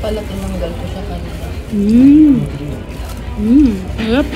pala tinanggal ko siya kanina? Mmm. Mmm. Sarap.